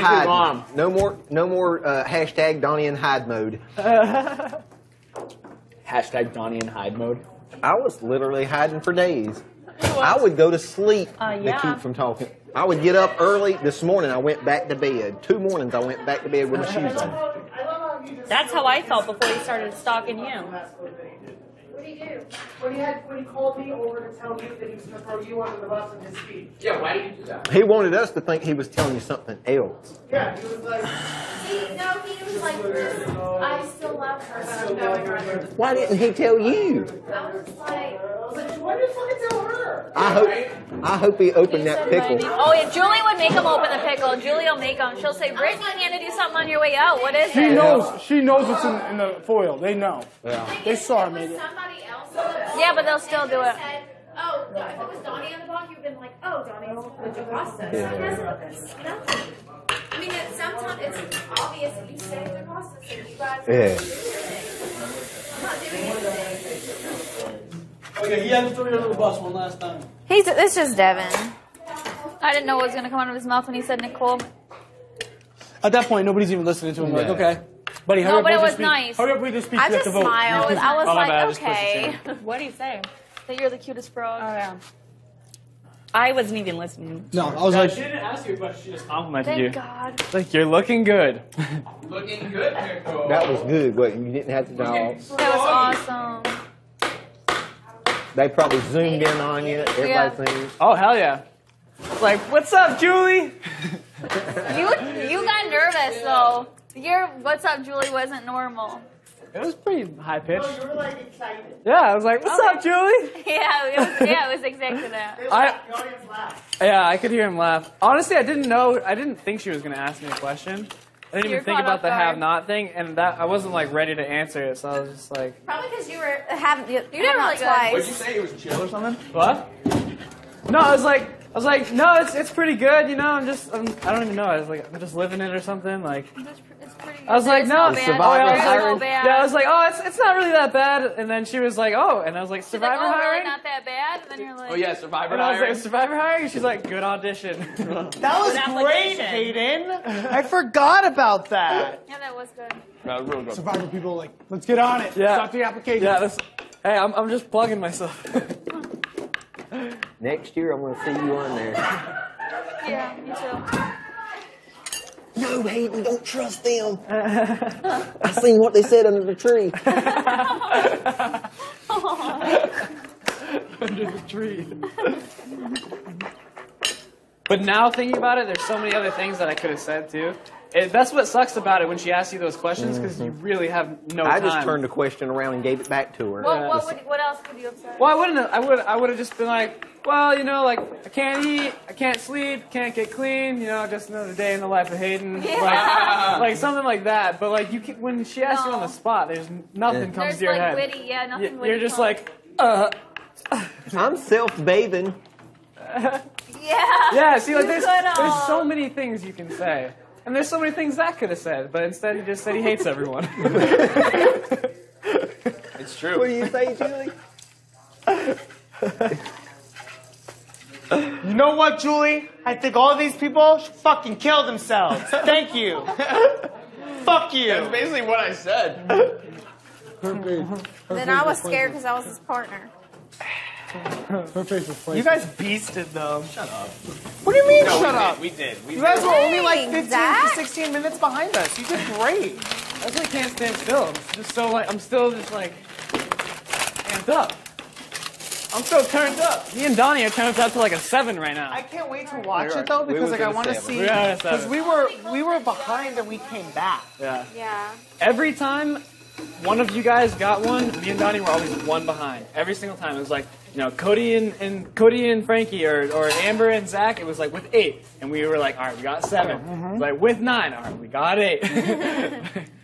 Hide. mom. No more, no more uh, hashtag Donny and Hyde mode. Hashtag Donny and hide mode. I was literally hiding for days. I would go to sleep Uh, to keep from talking. I would get up early. This morning, I went back to bed. Two mornings, I went back to bed with my shoes on. That's how I felt before he started stalking you. What do you do? When he had, when he called me over to tell me that he was going to throw you under the bus in his speech. Yeah, why did you do that? He wanted us to think he was telling you something else. Yeah, he was like, See, no, he was like, just, I still love her, but I'm going around. Why didn't he tell you? I was just like, why did you fucking tell her? I hope, I hope he opened that pickle. Oh, yeah, Julie would make him open the pickle. Julie will make him. She'll say, Brittany handed do something on your way out. What is She it? knows. She knows what's in, in the foil. They know. Yeah. They saw her it make was it. somebody else. on the Yeah, but they'll still do it. Said, oh, no, if it was Donny on the block, you've been like, oh, Donny's with your pasta. So he has nothing. I mean, it, sometimes it's obvious that you say the pasta, so you guys Yeah. I'm not doing anything. Okay, he had to throw you under the bus one last time. He's, it's just Devin. I didn't know what was going to come out of his mouth when he said Nicole. At that point, nobody's even listening to him. Like, okay, buddy, hurry No, up. but it was speech. nice. Hurry up, read the speech. I just smiled. I was Oh, like, bad, I just pushed okay. What do you say? That you're the cutest frog. Oh yeah. I wasn't even listening. No, I was No, like, she didn't ask you a question. She just complimented Thank you. God. Like you're looking good. looking good, Nicole. That was good. What, you didn't have to dog. That was awesome. They probably zoomed in on you. Everybody Yeah. seen. Oh hell yeah. Like, what's up, Julie? You you got nervous though. Your what's up, Julie wasn't normal. It was pretty high pitched. Oh, you were like excited. Yeah, I was like, what's up, Julie? Yeah, it was, yeah, it was exactly that. I The audience laughed. yeah, I could hear him laugh. Honestly, I didn't know. I didn't think she was gonna ask me a question. I didn't You're even think about the guard. have-not thing, and that I wasn't like ready to answer it. So I was just like, Probably because you were having you, You did really good. twice. say? It was chill or something? What? No, I was like, I was like, no, it's it's pretty good. You know, I'm just, I'm, I don't even know. I was like, I'm just living it or something. Like, It's, it's pretty I was like, no, not it's bad. Survivor Oh, yeah, I was like, bad. yeah, I was like, oh, it's it's not really that bad. And then she was like, oh, and I was like, She's like, survivor oh, really hiring. not that bad. And then you're like, Oh yeah, survivor and I was like, survivor hiring. She's like, good audition. That was great, application. Hayden. I forgot about that. Yeah, that was good. no, real good. Survivor people like, let's get on it. Yeah. Start the application. Yeah, that's, hey, I'm I'm just plugging myself. Next year, I'm going to see you on there. Yeah, me too. No, Hayden, don't trust them. I seen what they said under the tree. under the tree. but now thinking about it, there's so many other things that I could have said too. It, that's what sucks about it when she asks you those questions because you mm-hmm. really have no I time. just turned the question around and gave it back to her. What, Yeah, what, would, what else could you have said? Well, I wouldn't. Have, I would. I would have just been like, well, you know, like I can't eat, I can't sleep, can't get clean. You know, just another day in the life of Hayden. Yeah. Like, like something like that. But like you, can, when she asks you on the spot, there's nothing comes There's to your like head. witty, yeah, Y- nothing witty. You're just comes. like, uh. I'm self-bathing. yeah. Yeah, see, like there's, there's so many things you can say. And there's so many things Zach could have said, but instead he just said he hates everyone. it's true. What do you say, Julie? You know what, Julie? I think all these people should fucking kill themselves. Thank you. Fuck you. That's basically what I said. Then I was scared because I was his partner. Her face was You guys beasted them. Shut up. What do you mean, shut up? We did. We You guys were only like Dang, 15 Zach. to 16 minutes behind us. You did great. I just like can't stand still. I'm just so like I'm still just like amped up. I'm so turned up. Me and Donny are turned up to like a seven right now. I can't wait to watch We it though because was like I want to see We were at a because we were we were behind and we came back. yeah. Yeah. Every time one of you guys got one, me and Donny were always one behind. Every single time. It was like, you know, Cody and, and Cody and Frankie or, or Amber and Zach, it was like with eight. And we were like, all right, we got 7 It was like with nine, all right, we got eight.